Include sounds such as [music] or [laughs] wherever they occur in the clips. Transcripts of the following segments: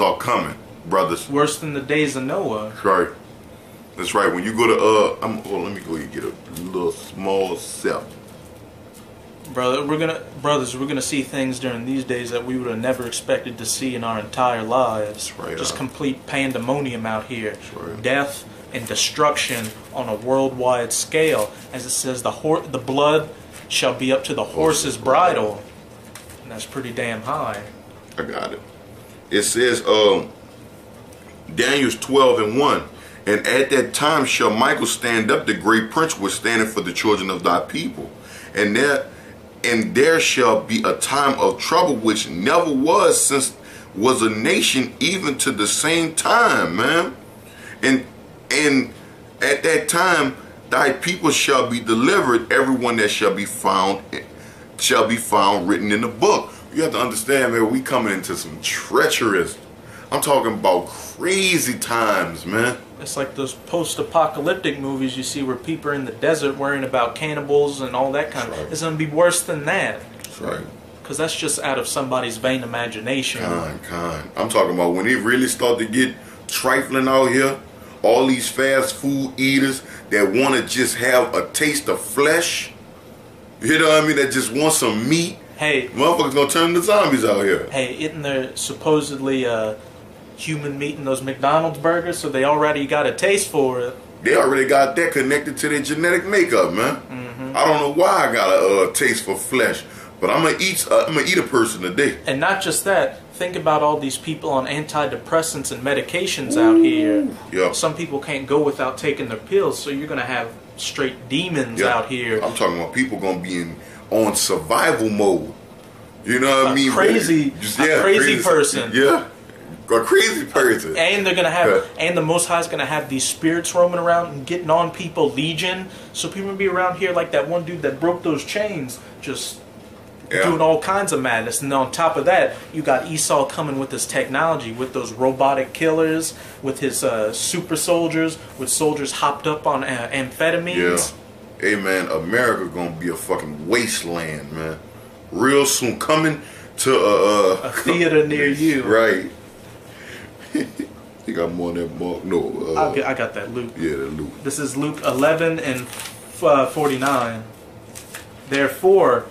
are coming, brothers. Worse than the days of Noah. That's right. That's right. When you go to uh, I'm. Oh, let me go and get a little small sip. Brother, we're gonna brothers, we're gonna see things during these days that we would have never expected to see in our entire lives. Right, Just complete pandemonium out here. right. Death and destruction on a worldwide scale. As it says, the hor- the blood shall be up to the horse's bridle. And that's pretty damn high. I got it. It says, um, Daniel's 12 and 1. And at that time shall Michael stand up, the great prince was standing for the children of thy people. And there and there shall be a time of trouble which never was since was a nation even to the same time, man. And and at that time thy people shall be delivered, everyone that shall be found shall be found written in the book. You have to understand, man, we coming into some treacherous. I'm talking about crazy times, man. It's like those post-apocalyptic movies you see where people are in the desert worrying about cannibals and all that kind That's of. right. It's gonna be worse than that. That's right. Because that's just out of somebody's vain imagination. Kind, kind. I'm talking about when it really start to get trifling out here. All these fast food eaters that want to just have a taste of flesh. You know what I mean? That just want some meat. Hey, Motherfuckers gonna turn into zombies out here. hey, isn't there supposedly uh, human meat in those McDonald's burgers? So they already got a taste for it. They already got that connected to their genetic makeup, man. I don't know why I got a uh, taste for flesh, but I'm gonna eat. Uh, I'm gonna eat a person today. And not just that. Think about all these people on antidepressants and medications out here. Yeah. Some people can't go without taking their pills, so you're gonna have straight demons Yeah. out here. I'm talking about people gonna be in on survival mode. You know what I A mean? crazy- a crazy person. Yeah, a crazy person. And they're gonna have, Yeah. and the Most High's gonna have these spirits roaming around and getting on people, legion. So people be around here like that one dude that broke those chains, just Yeah. doing all kinds of madness. And on top of that, you got Esau coming with his technology, with those robotic killers, with his uh, super soldiers, with soldiers hopped up on uh, Yeah. Hey man, America gonna be a fucking wasteland, man. Real soon, coming to uh, uh A theater near [laughs] you. Right. [laughs] you got more than that mark. No. Uh, I got that, Luke. Yeah, the loot. This is Luke 11 and uh, 49. Therefore,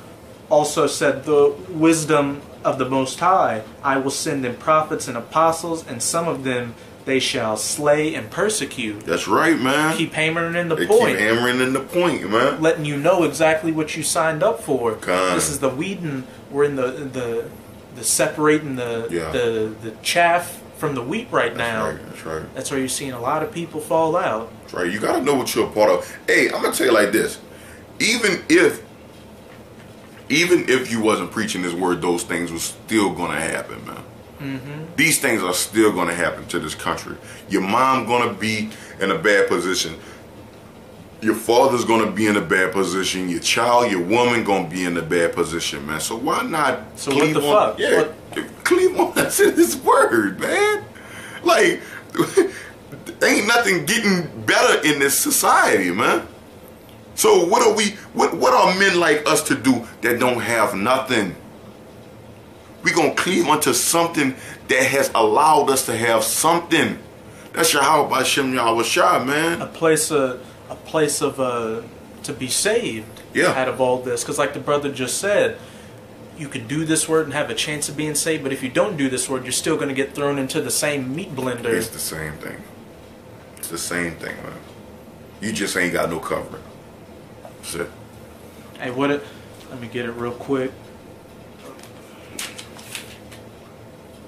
also said the wisdom of the Most High, I will send them prophets and apostles, and some of them they shall slay and persecute. That's right, man. Keep hammering in the they point, keep hammering in the point, man. letting you know exactly what you signed up for. Kind. This is the weeding. We're in the the the separating the Yeah. the the chaff from the wheat right That's now. right. That's right. That's where you're seeing a lot of people fall out. That's right. You gotta know what you're a part of. Hey, I'm gonna tell you like this. Even if even if you wasn't preaching this word, those things was still gonna happen, man. Mm-hmm. These things are still gonna happen to this country. Your mom gonna be in a bad position. Your father's gonna be in a bad position. Your child, your woman gonna be in a bad position, man. So why not So what the fuck? Yeah, What- [laughs] that's in his word, man. Like [laughs] ain't nothing getting better in this society, man. So what are we what what are men like us to do that don't have nothing? We gonna cleave unto something that has allowed us to have something. That's your Yahawah by Shem Yahawashi, man. a place uh, a place of uh, to be saved Yeah. out of all this because like the brother just said you can do this word and have a chance of being saved but if you don't do this word you're still going to get thrown into the same meat blender It's the same thing. It's the same thing, man. You just ain't got no covering. That's it. hey what it let me get it real quick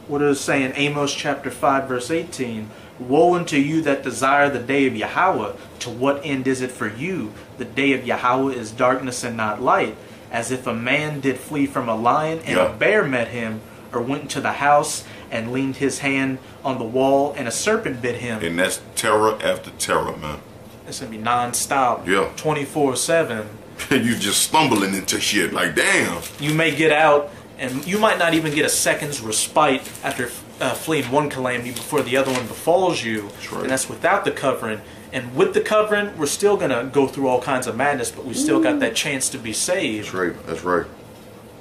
what is it saying amos chapter 5 verse 18 woe unto you that desire the day of yahawah to what end is it for you the day of yahawah is darkness and not light as if a man did flee from a lion and Yeah. a bear met him or went into the house and leaned his hand on the wall and a serpent bit him And that's terror after terror, man. it's gonna be non-stop Yeah. 24-7 [laughs] you just stumbling into shit like damn. you may get out and you might not even get a second's respite after uh, fleeing one calamity before the other one befalls you That's right. and that's without the covering and with the covering we're still going to go through all kinds of madness but we still got that chance to be saved That's right. That's right.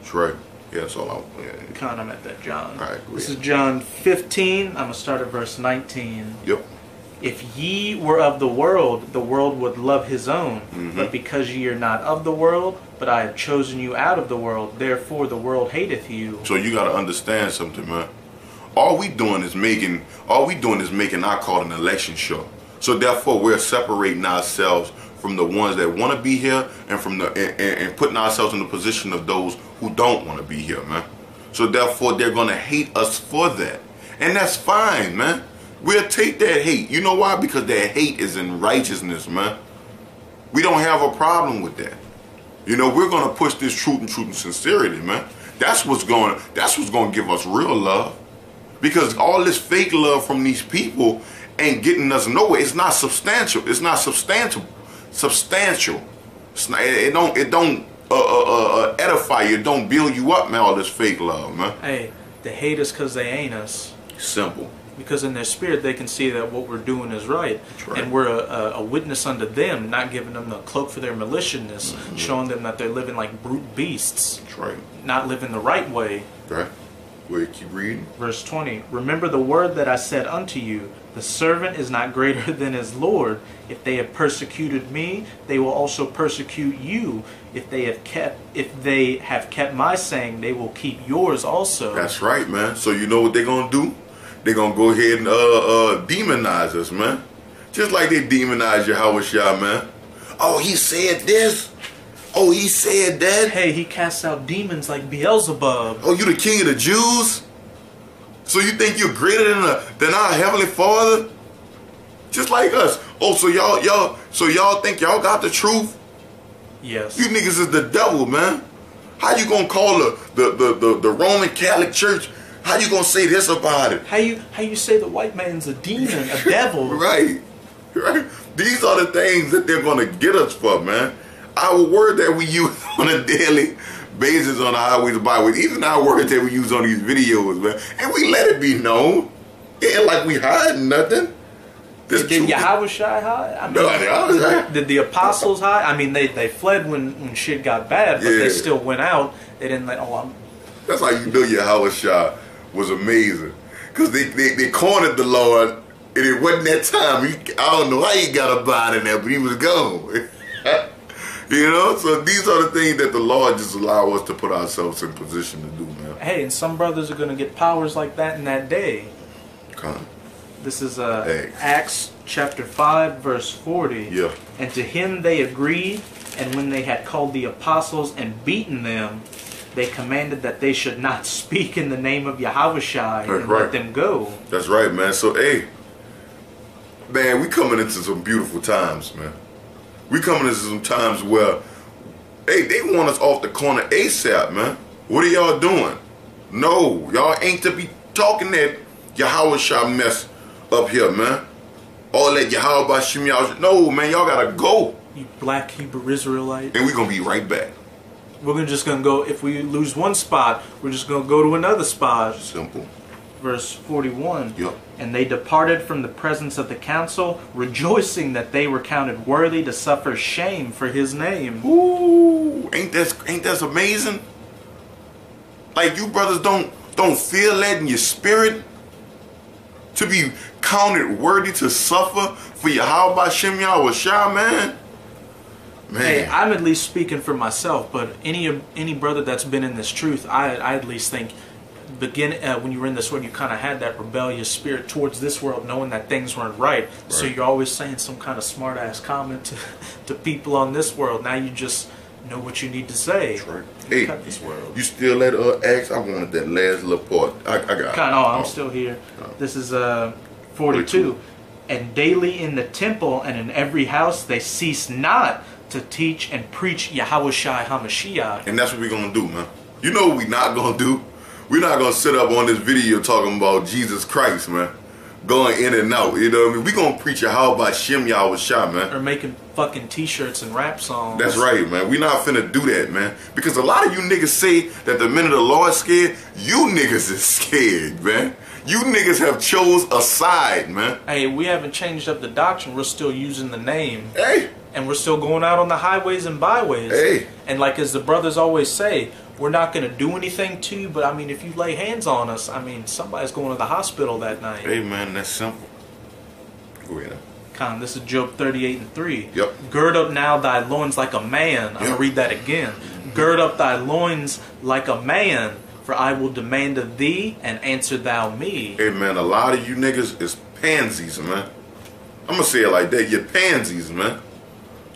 That's right. Yeah, that's all I'm. Yeah. Kind of at that John. All right, this is John 15. I'm gonna start at verse 19. Yep. If ye were of the world, the world would love his own. Mm-hmm. But because ye are not of the world, but I have chosen you out of the world, therefore the world hateth you. So you gotta understand something, man. All we doing is making all we doing is making our call an election show. So therefore we're separating ourselves from the ones that want to be here and from the and, and, and putting ourselves in the position of those who don't want to be here, man. So therefore they're gonna hate us for that. And that's fine, man. We'll take that hate. You know why? Because that hate is in righteousness, man. We don't have a problem with that. You know, we're gonna push this truth and truth and sincerity, man. That's what's going. That's what's gonna give us real love, because all this fake love from these people ain't getting us nowhere. It's not substantial. It's not substantial. Substantial. It's not, it, don't. It don't uh, uh, uh, uh, edify you. It don't build you up, man. All this fake love, man. Hey, they hate us because they ain't us. Simple. Because in their spirit, they can see that what we're doing is right. Right. And we're a, a, witness unto them, not giving them the cloak for their maliciousness, Mm-hmm. showing them that they're living like brute beasts, That's right. not living the right way. Right. Wait, keep reading. Verse 20 Remember the word that I said unto you, the servant is not greater [laughs] than his Lord. If they have persecuted me, they will also persecute you. If they have kept if they have kept my saying, they will keep yours also. That's right, man. So you know what they're gonna do? They're gonna go ahead and uh, uh, demonize us, man. Just like they demonize Yahawashi, man. Oh, he said this. Oh, he said that. hey, he casts out demons like Beelzebub. Oh, you the king of the Jews? So you think you're greater than the, than our heavenly Father? Just like us. Oh, so y'all y'all so y'all think y'all got the truth? Yes. You niggas is the devil, man. How you gonna call the the, the, the, the Roman Catholic Church? How you gonna say this about it? How you how you say the white man's a demon, a [laughs] devil? Right. Right. These are the things that they're gonna get us for, man. Our word that we use [laughs] on a daily basis on the highways and byways, even our words that we use on these videos, man. And we let it be known. It ain't like we hiding nothing. This Did Yahawashi hide? I mean, No, I was right. Did the apostles hide? I mean, they, they fled when, when shit got bad, but Yeah. they still went out. They didn't let. Oh, I'm, That's how you know Yahawashi was amazing. Because they, they, they cornered the Lord, and it wasn't that time. He, I don't know how he got about in there, but he was gone. [laughs] you know? So these are the things that the Lord just allow us to put ourselves in position to do, man. hey, and some brothers are going to get powers like that in that day. Come. This is uh. Acts chapter 5, verse 40. Yeah. And to him they agreed, and when they had called the apostles and beaten them, they commanded that they should not [laughs] speak in the name of Yahawashi and right. let them go. That's right, man. So, hey, man, we coming into some beautiful times, man. We coming into some times where, hey, they want us off the corner ASAP, man. What are y'all doing? No, y'all ain't to be talking that Yahawashi mess up here, man. All that Yahweh. No, man, y'all gotta go. You black Hebrew Israelite. And we gonna be right back. We're gonna just gonna go. If we lose one spot, we're just gonna go to another spot. Simple. Verse forty-one. Yep. And they departed from the presence of the council, rejoicing that they were counted worthy to suffer shame for his name. Ooh, ain't that ain't that amazing? Like you brothers don't don't feel that in your spirit to be counted worthy to suffer for your how about Shem Yahawashi, man? Man, Hey, I'm at least speaking for myself, but any any brother that's been in this truth, I I at least think begin uh, when you were in this world, you kind of had that rebellious spirit towards this world, knowing that things weren't right. So you're always saying some kind of smart ass comment to, [laughs] to people on this world. Now you just know what you need to say. Right. You Hey, this world. you still at uh X? I wanted that last little part. I, I got. Kind of, oh, I'm Oh. still here. Oh. This is uh 42. And daily in the temple and in every house they cease not to teach and preach Yahawashi HaMashiach. And that's what we're gonna do, man. You know what we not gonna do? We're not gonna sit up on this video talking about Jesus Christ, man. Going in and out. You know what I mean? we gonna preach a how about Shem Yahawashi, man. Or making fucking t-shirts and rap songs. That's right, man. We not finna do that, man. Because a lot of you niggas say that the minute the Lord's scared, you niggas is scared, man. You niggas have chose a side, man. Hey, we haven't changed up the doctrine. We're still using the name. Hey, And we're still going out on the highways and byways. Hey. And like as the brothers always say, we're not going to do anything to you, but I mean, if you lay hands on us, I mean, somebody's going to the hospital that night. Hey, man, that's simple. Go ahead. Con, this is Job 38 and 3. Yep. Gird up now thy loins like a man. I'm going to read that again. Gird up thy loins like a man, for I will demand of thee, and answer thou me. Hey, man, a lot of you niggas is pansies, man. I'm gonna say it like that. You're pansies, man.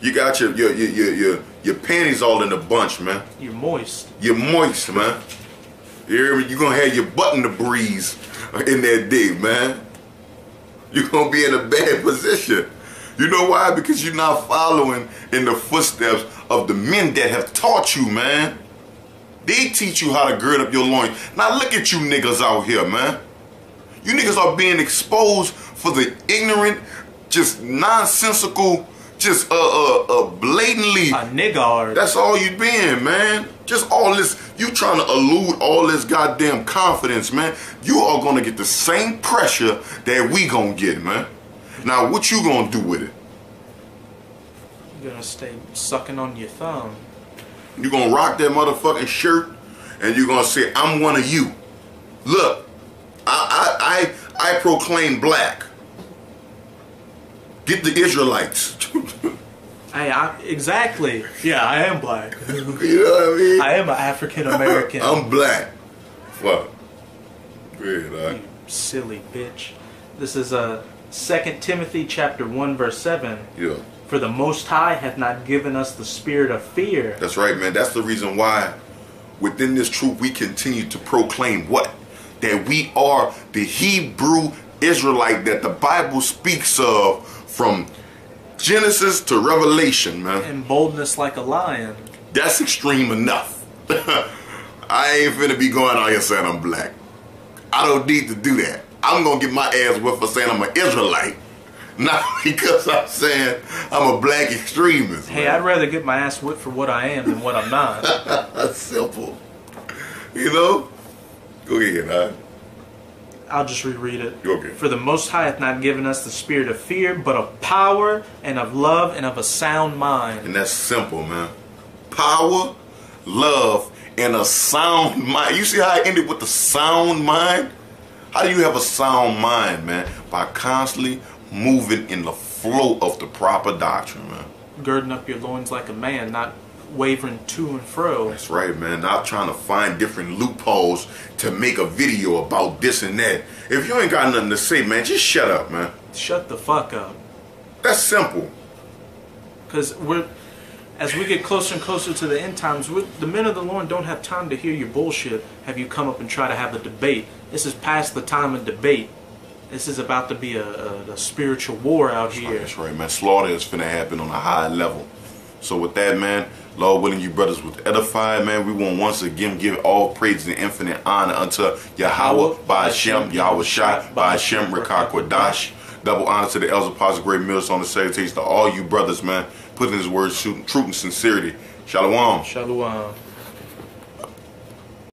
You got your your your your your, your panties all in a bunch, man. You're moist. You're moist, man. You hear me? You're gonna have your butt in the breeze in that day, man. You're gonna be in a bad position. You know why? Because you're not following in the footsteps of the men that have taught you, man. They teach you how to gird up your loins. Now look at you niggas out here, man. You niggas are being exposed for the ignorant, just nonsensical, just uh uh uh blatantly A niggard. that's all you been, man. Just all this, you trying to elude all this goddamn confidence, man. You are gonna get the same pressure that we gonna get, man. Now, what you gonna do with it? You're going to stay sucking on your thumb. You gonna rock that motherfucking shirt, and you gonna say, "I'm one of you." Look, I I I, I proclaim black. Get the Israelites. [laughs] Hey, I, exactly. Yeah, I am black. [laughs] you know what I mean? I am an African American. I'm black. Fuck. Right. You silly bitch. This is a Second Timothy chapter 1 verse 7. Yeah. For the Most High hath not given us the spirit of fear. That's right, man. That's the reason why within this truth we continue to proclaim what? That we are the Hebrew Israelite that the Bible speaks of from Genesis to Revelation, man. And boldness like a lion. That's extreme enough. [laughs] I ain't finna be going out here saying I'm black. I don't need to do that. I'm gonna get my ass whipped for saying I'm an Israelite. [laughs] Not because I'm saying I'm a black extremist. Hey, man. I'd rather get my ass whipped for what I am than what I'm not. That's [laughs] simple. You know? Go ahead, huh? I'll just reread it. Okay. For the Most High hath not given us the spirit of fear, but of power and of love and of a sound mind. And that's simple, man. Power, love, and a sound [laughs] mind. You see how I ended with the sound mind? How do you have a sound mind, man? By constantly moving in the flow of the proper doctrine, man. Girding up your loins like a man, not wavering to and fro. That's right, man. Not trying to find different loopholes to make a video about this and that. If you ain't got nothing to say, man, just shut up, man. Shut the fuck up. That's simple. Because we're, as we get closer and closer to the end times, the men of the Lord don't have time to hear your bullshit. Have you come up and try to have a debate? This is past the time of debate. This is about to be a, a, a spiritual war out here. That's right, man. Slaughter is finna happen on a high level. So with that, man, Lord willing, you brothers with edify, man. We want once again give all praise and infinite honor unto Yahawah, by Hashem, Yahawashi, by Hashem, Rekakwadash. Double honor to the elders, apostles, great meals on the salutations to all you brothers, man. Putting his words truth and sincerity. Shalom. Shalom.